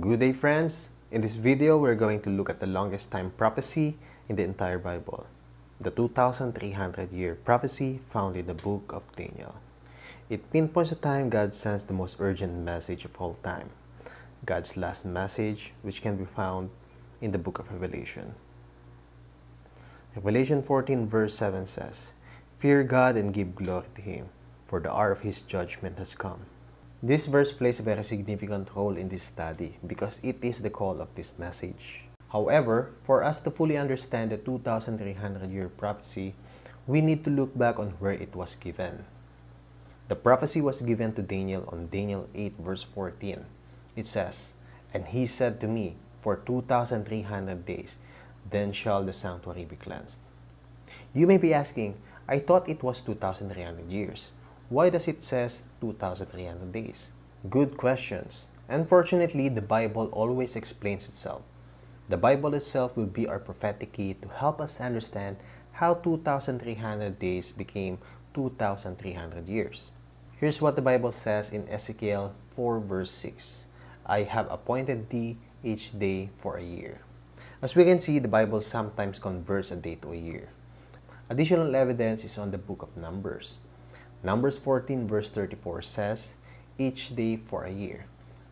Good day friends! In this video, we're going to look at the longest time prophecy in the entire Bible. The 2,300 year prophecy found in the book of Daniel. It pinpoints the time God sends the most urgent message of all time. God's last message, which can be found in the book of Revelation. Revelation 14 verse 7 says, Fear God and give glory to Him, for the hour of His judgment has come. This verse plays a very significant role in this study because it is the call of this message. However, for us to fully understand the 2,300 year prophecy, we need to look back on where it was given. The prophecy was given to Daniel on Daniel 8 verse 14. It says, And he said to me, For 2,300 days, then shall the sanctuary be cleansed. You may be asking, I thought it was 2,300 years. Why does it says 2,300 days? Good questions. Unfortunately, the Bible always explains itself. The Bible itself will be our prophetic key to help us understand how 2,300 days became 2,300 years. Here's what the Bible says in Ezekiel 4 verse 6. I have appointed thee each day for a year. As we can see, the Bible sometimes converts a day to a year. Additional evidence is on the book of Numbers. Numbers 14 verse 34 says, each day for a year.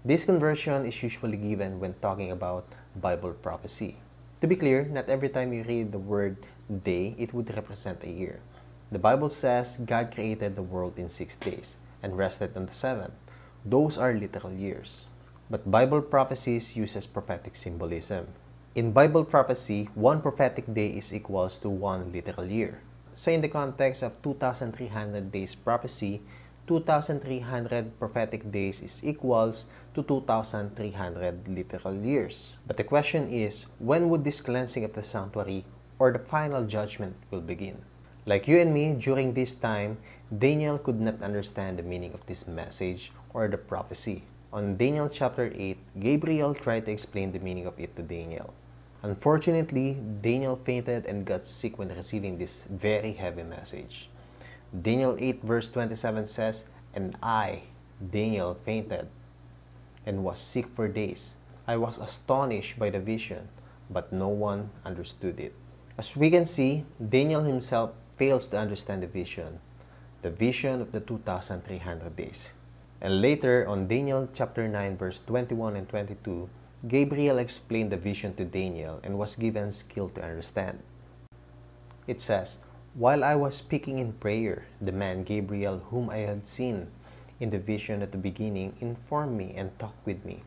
This conversion is usually given when talking about Bible prophecy. To be clear, not every time you read the word day, it would represent a year. The Bible says God created the world in six days and rested on the seventh. Those are literal years. But Bible prophecies uses prophetic symbolism. In Bible prophecy, one prophetic day is equals to one literal year. So in the context of 2,300 days prophecy, 2,300 prophetic days is equals to 2,300 literal years. But the question is, when would this cleansing of the sanctuary or the final judgment will begin? Like you and me, during this time, Daniel could not understand the meaning of this message or the prophecy. On Daniel chapter 8, Gabriel tried to explain the meaning of it to Daniel. Unfortunately, Daniel fainted and got sick when receiving this very heavy message. Daniel 8 verse 27 says, And I, Daniel, fainted and was sick for days. I was astonished by the vision, but no one understood it. As we can see, Daniel himself fails to understand the vision, the vision of the 2,300 days. And later on Daniel chapter 9 verse 21 and 22, Gabriel explained the vision to Daniel and was given skill to understand. It says, While I was speaking in prayer, the man Gabriel, whom I had seen in the vision at the beginning, informed me and talked with me,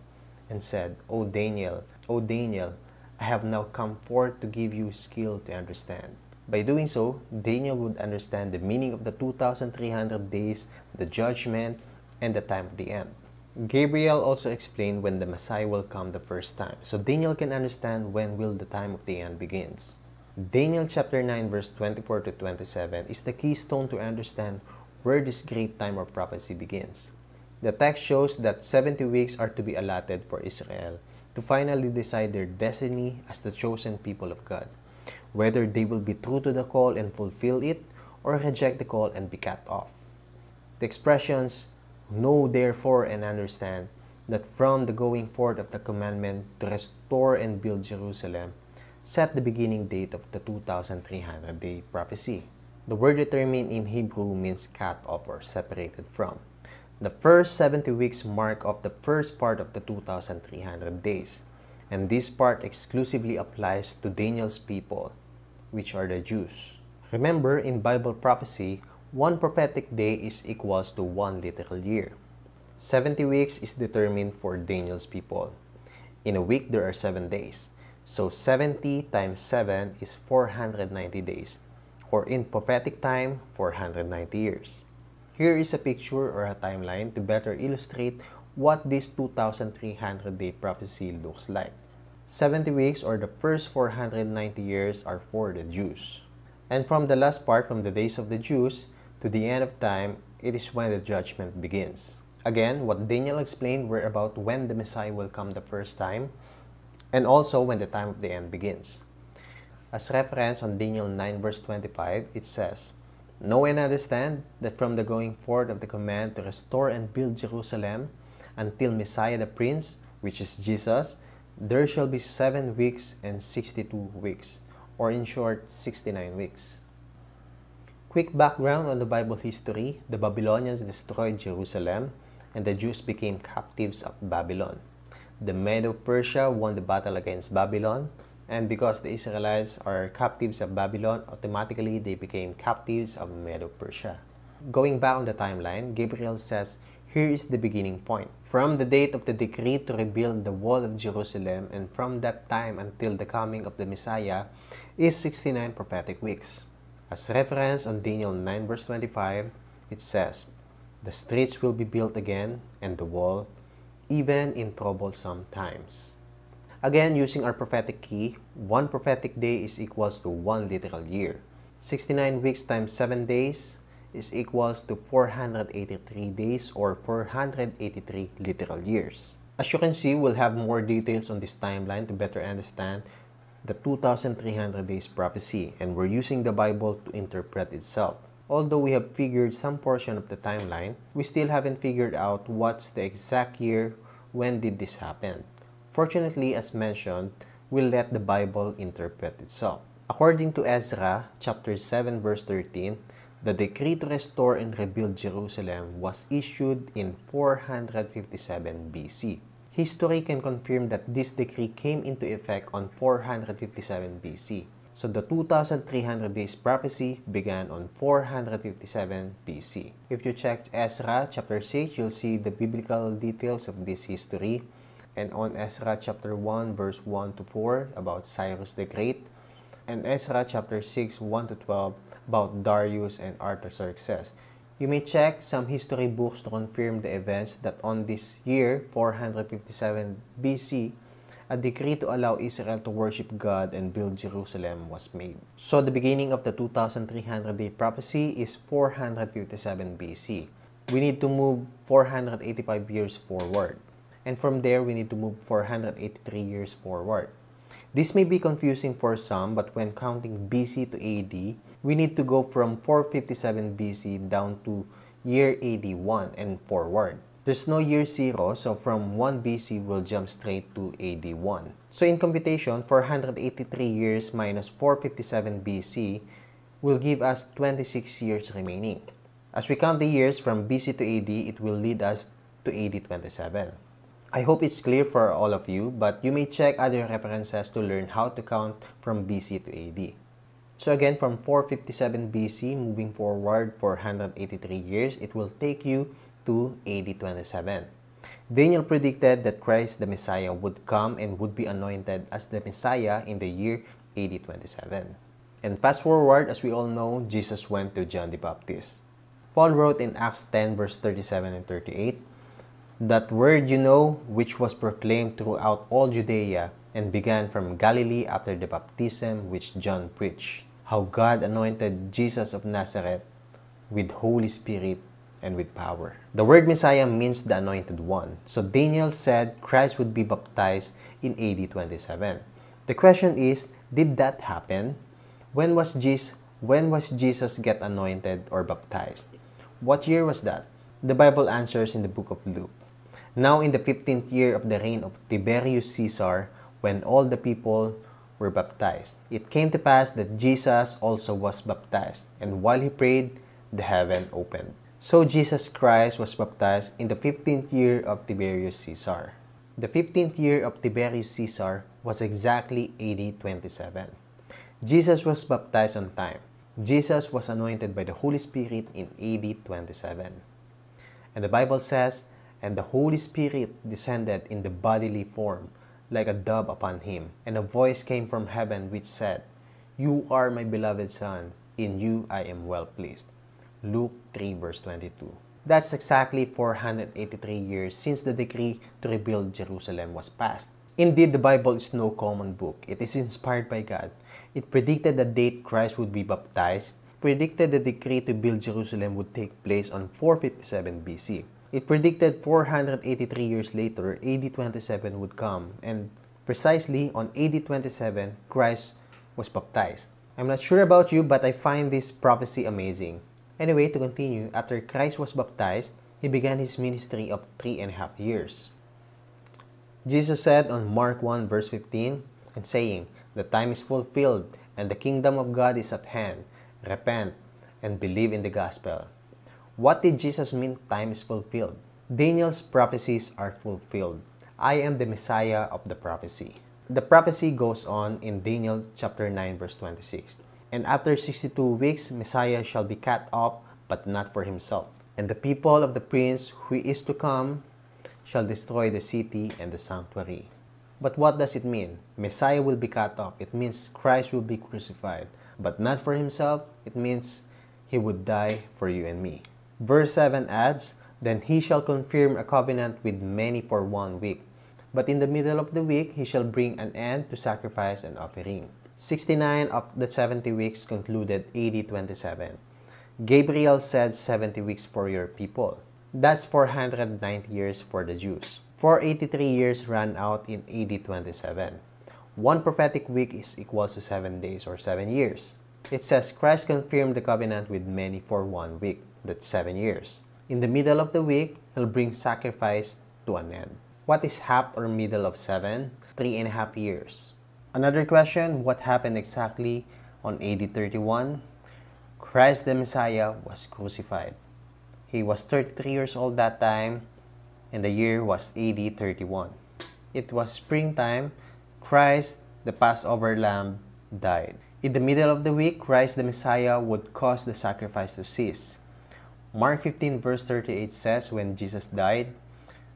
and said, O Daniel, O Daniel, I have now come forth to give you skill to understand. By doing so, Daniel would understand the meaning of the 2,300 days, the judgment, and the time of the end. Gabriel also explained when the Messiah will come the first time, so Daniel can understand when will the time of the end begins. Daniel chapter 9 verse 24 to 27 is the keystone to understand where this great time of prophecy begins. The text shows that 70 weeks are to be allotted for Israel to finally decide their destiny as the chosen people of God, whether they will be true to the call and fulfill it or reject the call and be cut off. The expressions Know therefore and understand that from the going forth of the commandment to restore and build Jerusalem set the beginning date of the 2300 day prophecy. The word determined in Hebrew means cut off or separated from. The first 70 weeks mark of the first part of the 2300 days, and this part exclusively applies to Daniel's people, which are the Jews. Remember, in Bible prophecy, one prophetic day is equals to one literal year. 70 weeks is determined for Daniel's people. In a week, there are 7 days. So 70 times 7 is 490 days, or in prophetic time, 490 years. Here is a picture or a timeline to better illustrate what this 2300 day prophecy looks like. 70 weeks or the first 490 years are for the Jews. And from the last part, from the days of the Jews, to the end of time, it is when the judgment begins. Again, what Daniel explained were about when the Messiah will come the first time, and also when the time of the end begins. As reference on Daniel 9 verse 25, it says, Know and understand that from the going forth of the command to restore and build Jerusalem until Messiah the Prince, which is Jesus, there shall be seven weeks and sixty-two weeks, or in short, sixty-nine weeks. Quick background on the Bible history the Babylonians destroyed Jerusalem, and the Jews became captives of Babylon. The Medo Persia won the battle against Babylon, and because the Israelites are captives of Babylon, automatically they became captives of Medo Persia. Going back on the timeline, Gabriel says, Here is the beginning point. From the date of the decree to rebuild the wall of Jerusalem, and from that time until the coming of the Messiah, is 69 prophetic weeks. As reference on Daniel 9 verse 25, it says, The streets will be built again, and the wall, even in troublesome times. Again, using our prophetic key, one prophetic day is equals to one literal year. 69 weeks times 7 days is equals to 483 days or 483 literal years. As you can see, we'll have more details on this timeline to better understand the 2300 days prophecy and we're using the Bible to interpret itself. Although we have figured some portion of the timeline, we still haven't figured out what's the exact year when did this happen. Fortunately, as mentioned, we'll let the Bible interpret itself. According to Ezra, chapter 7, verse 13, the decree to restore and rebuild Jerusalem was issued in 457 BC. History can confirm that this decree came into effect on 457 BC. So the 2300 days prophecy began on 457 BC. If you check Ezra chapter 6, you'll see the biblical details of this history and on Ezra chapter 1 verse 1 to 4 about Cyrus the Great, and Ezra chapter 6 1 to 12 about Darius and Artaxerxes. You may check some history books to confirm the events that on this year 457 BC, a decree to allow Israel to worship God and build Jerusalem was made. So the beginning of the 2300 day prophecy is 457 BC. We need to move 485 years forward and from there we need to move 483 years forward. This may be confusing for some, but when counting BC to AD, we need to go from 457 BC down to year AD 1 and forward. There's no year 0, so from 1 BC we'll jump straight to AD 1. So in computation, 483 years minus 457 BC will give us 26 years remaining. As we count the years from BC to AD, it will lead us to AD 27. I hope it's clear for all of you, but you may check other references to learn how to count from BC to AD. So again, from 457 BC moving forward for 183 years, it will take you to AD 27. Daniel predicted that Christ the Messiah would come and would be anointed as the Messiah in the year AD 27. And fast forward, as we all know, Jesus went to John the Baptist. Paul wrote in Acts 10 verse 37 and 38, that word you know, which was proclaimed throughout all Judea and began from Galilee after the baptism which John preached, how God anointed Jesus of Nazareth with Holy Spirit and with power. The word Messiah means the anointed one. So Daniel said Christ would be baptized in AD 27. The question is, did that happen? When was Jesus when was Jesus get anointed or baptized? What year was that? The Bible answers in the book of Luke. Now in the fifteenth year of the reign of Tiberius Caesar, when all the people were baptized, it came to pass that Jesus also was baptized, and while he prayed, the heaven opened. So Jesus Christ was baptized in the fifteenth year of Tiberius Caesar. The fifteenth year of Tiberius Caesar was exactly AD 27. Jesus was baptized on time. Jesus was anointed by the Holy Spirit in AD 27. And the Bible says and the Holy Spirit descended in the bodily form like a dove upon him. And a voice came from heaven which said, You are my beloved Son, in you I am well pleased. Luke 3 verse 22. That's exactly 483 years since the decree to rebuild Jerusalem was passed. Indeed, the Bible is no common book. It is inspired by God. It predicted the date Christ would be baptized, predicted the decree to build Jerusalem would take place on 457 BC. It predicted 483 years later, AD 27 would come, and precisely on AD 27, Christ was baptized. I'm not sure about you, but I find this prophecy amazing. Anyway, to continue, after Christ was baptized, he began his ministry of three and a half years. Jesus said on Mark 1 verse 15, and saying, The time is fulfilled, and the kingdom of God is at hand. Repent and believe in the gospel. What did Jesus mean time is fulfilled? Daniel's prophecies are fulfilled. I am the Messiah of the prophecy. The prophecy goes on in Daniel chapter 9 verse 26. And after 62 weeks, Messiah shall be cut off, but not for himself. And the people of the prince who is to come shall destroy the city and the sanctuary. But what does it mean? Messiah will be cut off. It means Christ will be crucified, but not for himself. It means he would die for you and me. Verse 7 adds, Then he shall confirm a covenant with many for one week. But in the middle of the week he shall bring an end to sacrifice and offering. 69 of the 70 weeks concluded AD 27. Gabriel said 70 weeks for your people. That's 490 years for the Jews. 483 years ran out in AD 27. One prophetic week is equal to 7 days or 7 years. It says Christ confirmed the covenant with many for one week, that's 7 years. In the middle of the week, he'll bring sacrifice to an end. What is half or middle of 7? Three and a half years. Another question, what happened exactly on AD 31? Christ the Messiah was crucified. He was 33 years old that time, and the year was AD 31. It was springtime. Christ, the Passover lamb, died. In the middle of the week, Christ the Messiah would cause the sacrifice to cease. Mark 15 verse 38 says, When Jesus died,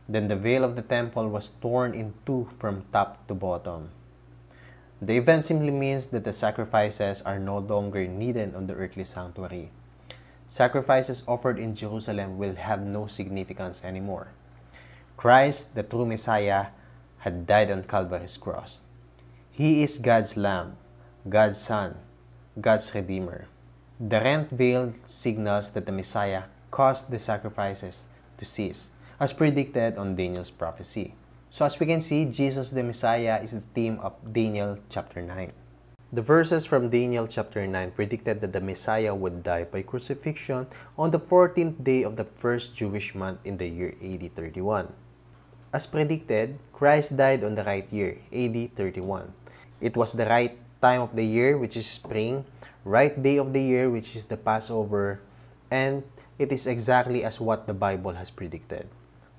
then the veil of the temple was torn in two from top to bottom. The event simply means that the sacrifices are no longer needed on the earthly sanctuary. Sacrifices offered in Jerusalem will have no significance anymore. Christ, the true Messiah, had died on Calvary's cross. He is God's Lamb, God's Son, God's Redeemer. The rent veil signals that the Messiah caused the sacrifices to cease, as predicted on Daniel's prophecy. So as we can see, Jesus the Messiah is the theme of Daniel chapter 9. The verses from Daniel chapter 9 predicted that the Messiah would die by crucifixion on the 14th day of the first Jewish month in the year AD 31. As predicted, Christ died on the right year, AD 31. It was the right time of the year, which is spring, right day of the year, which is the Passover, and it is exactly as what the Bible has predicted.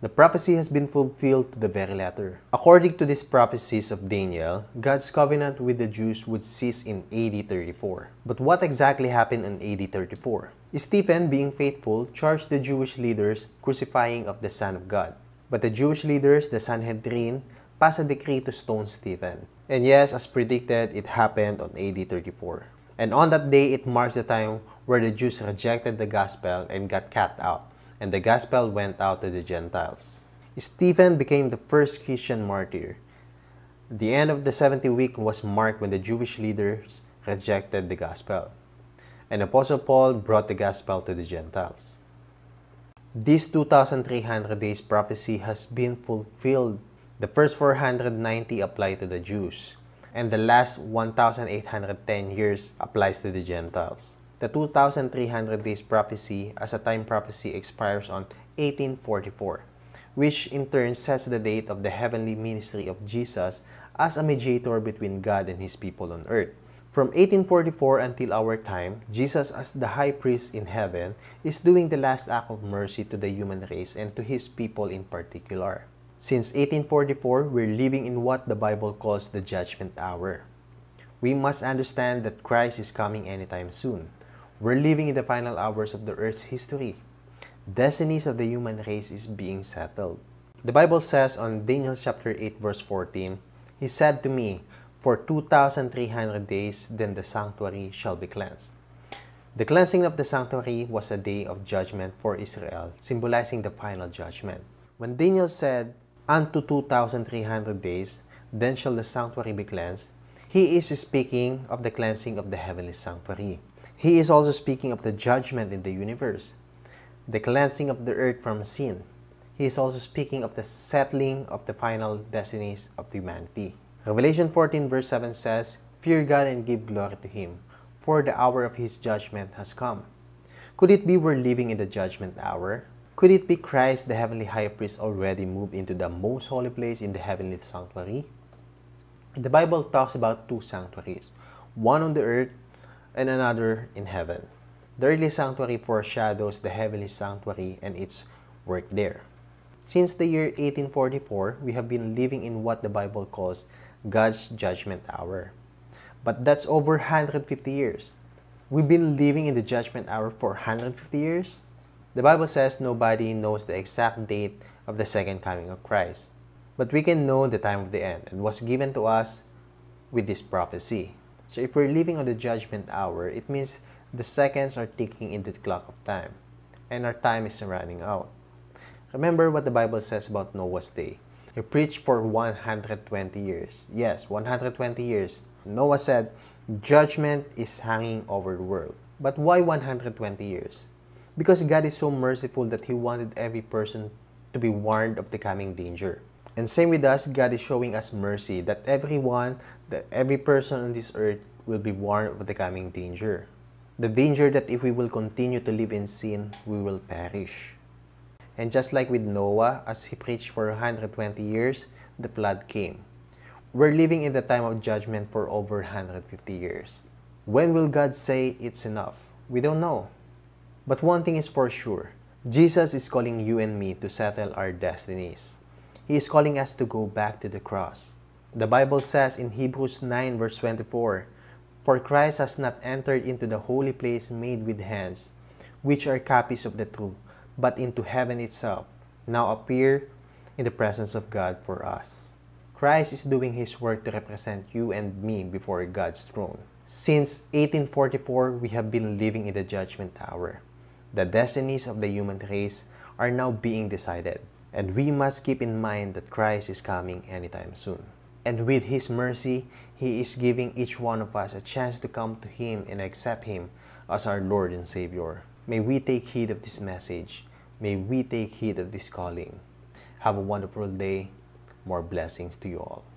The prophecy has been fulfilled to the very letter. According to these prophecies of Daniel, God's covenant with the Jews would cease in AD 34. But what exactly happened in AD 34? Stephen, being faithful, charged the Jewish leaders crucifying of the Son of God. But the Jewish leaders, the Sanhedrin, passed a decree to stone Stephen. And yes, as predicted, it happened on AD 34. And on that day, it marks the time where the Jews rejected the gospel and got cut out and the gospel went out to the Gentiles. Stephen became the first Christian martyr. The end of the 70 week was marked when the Jewish leaders rejected the gospel. And Apostle Paul brought the gospel to the Gentiles. This 2,300 days prophecy has been fulfilled. The first 490 apply to the Jews, and the last 1,810 years applies to the Gentiles. The 2,300 days prophecy as a time prophecy expires on 1844, which in turn sets the date of the heavenly ministry of Jesus as a mediator between God and his people on earth. From 1844 until our time, Jesus as the high priest in heaven is doing the last act of mercy to the human race and to his people in particular. Since 1844, we're living in what the Bible calls the judgment hour. We must understand that Christ is coming anytime soon. We're living in the final hours of the earth's history. Destinies of the human race is being settled. The Bible says on Daniel chapter 8 verse 14, He said to me, For 2,300 days then the sanctuary shall be cleansed. The cleansing of the sanctuary was a day of judgment for Israel, symbolizing the final judgment. When Daniel said, Unto 2,300 days, then shall the sanctuary be cleansed, he is speaking of the cleansing of the heavenly sanctuary. He is also speaking of the judgment in the universe, the cleansing of the earth from sin. He is also speaking of the settling of the final destinies of humanity. Revelation 14 verse 7 says, Fear God and give glory to Him, for the hour of His judgment has come. Could it be we're living in the judgment hour? Could it be Christ, the heavenly high priest, already moved into the most holy place in the heavenly sanctuary? The Bible talks about two sanctuaries, one on the earth and another in heaven. The earthly sanctuary foreshadows the heavenly sanctuary and its work there. Since the year 1844, we have been living in what the Bible calls God's judgment hour. But that's over 150 years. We've been living in the judgment hour for 150 years? The Bible says nobody knows the exact date of the second coming of Christ. But we can know the time of the end and was given to us with this prophecy. So if we're living on the judgment hour, it means the seconds are ticking in the clock of time and our time is running out. Remember what the Bible says about Noah's day. He preached for 120 years. Yes, 120 years. Noah said, Judgment is hanging over the world. But why 120 years? Because God is so merciful that He wanted every person to be warned of the coming danger. And same with us, God is showing us mercy that everyone, that every person on this earth will be warned of the coming danger. The danger that if we will continue to live in sin, we will perish. And just like with Noah, as he preached for 120 years, the flood came. We're living in the time of judgment for over 150 years. When will God say it's enough? We don't know. But one thing is for sure Jesus is calling you and me to settle our destinies. He is calling us to go back to the cross. The Bible says in Hebrews 9, verse 24, For Christ has not entered into the holy place made with hands, which are copies of the true, but into heaven itself, now appear in the presence of God for us. Christ is doing His work to represent you and me before God's throne. Since 1844, we have been living in the judgment hour. The destinies of the human race are now being decided, and we must keep in mind that Christ is coming anytime soon. And with His mercy, He is giving each one of us a chance to come to Him and accept Him as our Lord and Savior. May we take heed of this message May we take heed of this calling. Have a wonderful day. More blessings to you all.